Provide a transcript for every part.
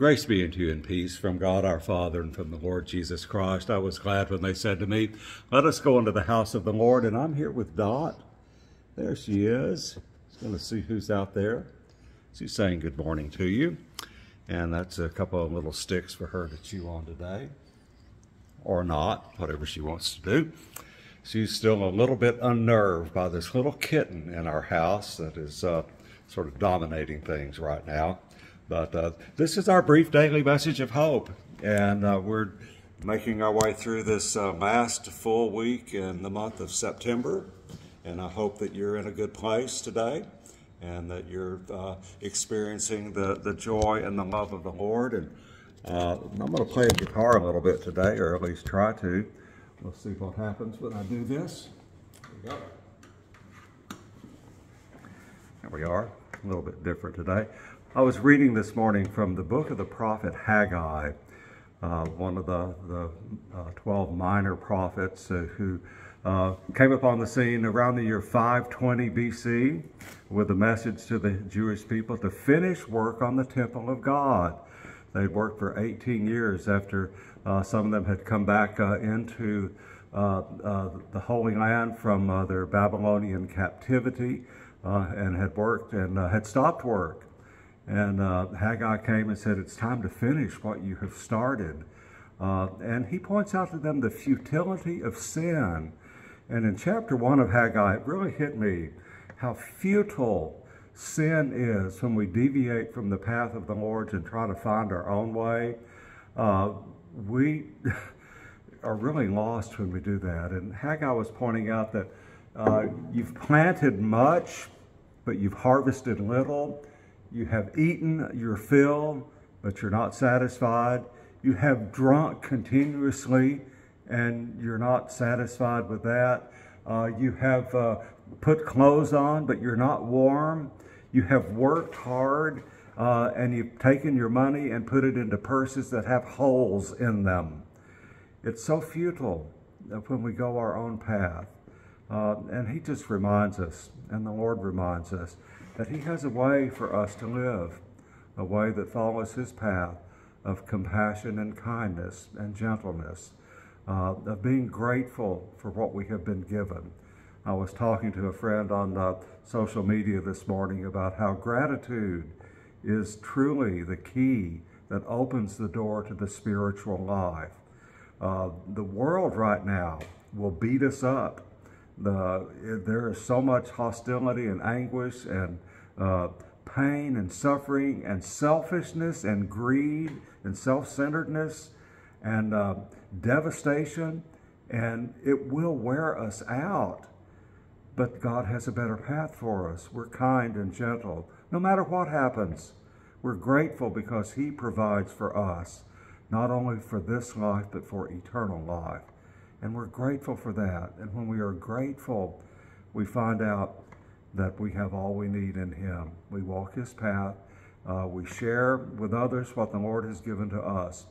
Grace be unto you in peace from God our Father and from the Lord Jesus Christ. I was glad when they said to me, Let us go into the house of the Lord. And I'm here with Dot. There she is. Just Going to see who's out there. She's saying good morning to you. And that's a couple of little sticks for her to chew on today. Or not, whatever she wants to do. She's still a little bit unnerved by this little kitten in our house that is uh, sort of dominating things right now. But uh, this is our brief daily message of hope, and uh, we're making our way through this uh, last full week in the month of September. And I hope that you're in a good place today and that you're uh, experiencing the, the joy and the love of the Lord. And uh, I'm going to play a guitar a little bit today, or at least try to. We'll see what happens when I do this. We go. We are, a little bit different today. I was reading this morning from the book of the prophet Haggai, uh, one of the, the uh, 12 minor prophets uh, who uh, came upon the scene around the year 520 BC with a message to the Jewish people to finish work on the temple of God. They'd worked for 18 years after uh, some of them had come back uh, into the Holy Land from their Babylonian captivity and had worked and had stopped work and uh, Haggai came and said, It's time to finish what you have started. Uh, and he points out to them the futility of sin. And in chapter one of Haggai, it really hit me how futile sin is when we deviate from the path of the Lord and try to find our own way. Uh, we are really lost when we do that. And Haggai was pointing out that uh, you've planted much, but you've harvested little. You have eaten your fill, but you're not satisfied. You have drunk continuously, and you're not satisfied with that. Uh, you have uh, put clothes on, but you're not warm. You have worked hard, uh, and you've taken your money and put it into purses that have holes in them. It's so futile when we go our own path. Uh, and he just reminds us, and the Lord reminds us, that He has a way for us to live, a way that follows His path of compassion and kindness and gentleness, uh, of being grateful for what we have been given. I was talking to a friend on social media this morning about how gratitude is truly the key that opens the door to the spiritual life. Uh, the world right now will beat us up. The, there is so much hostility and anguish and uh, pain and suffering and selfishness and greed and self-centeredness and uh, devastation and it will wear us out. But God has a better path for us. We're kind and gentle. No matter what happens, we're grateful because He provides for us, not only for this life, but for eternal life. And we're grateful for that. And when we are grateful, we find out that we have all we need in Him. We walk His path. Uh, we share with others what the Lord has given to us.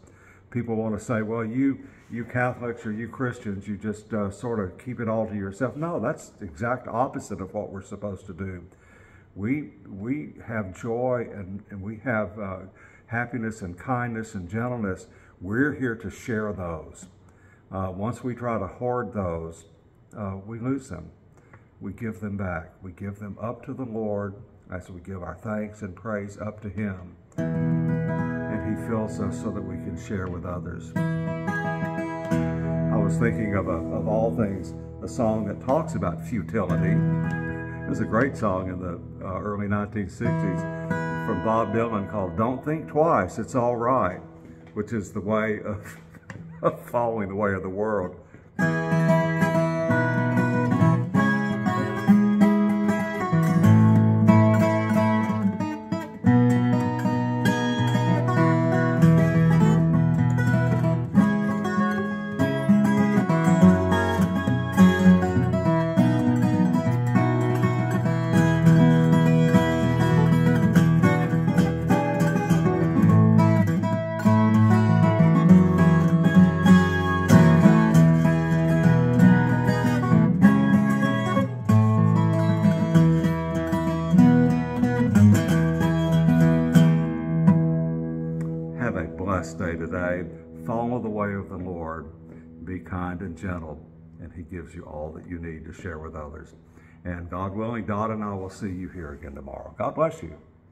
People want to say, well, you, you Catholics or you Christians, you just uh, sort of keep it all to yourself. No, that's the exact opposite of what we're supposed to do. We, we have joy and, and we have uh, happiness and kindness and gentleness. We're here to share those. Uh, once we try to hoard those, uh, we lose them we give them back. We give them up to the Lord as we give our thanks and praise up to Him. And He fills us so that we can share with others. I was thinking of, a, of all things, a song that talks about futility. It was a great song in the uh, early 1960s from Bob Dylan called Don't Think Twice, It's All Right, which is the way of following the way of the world. Blessed day today. Follow the way of the Lord. Be kind and gentle, and He gives you all that you need to share with others. And God willing, Dot and I will see you here again tomorrow. God bless you.